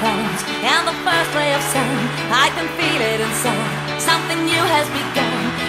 clouds, and the first ray of sun. I can feel it inside. Something new has begun,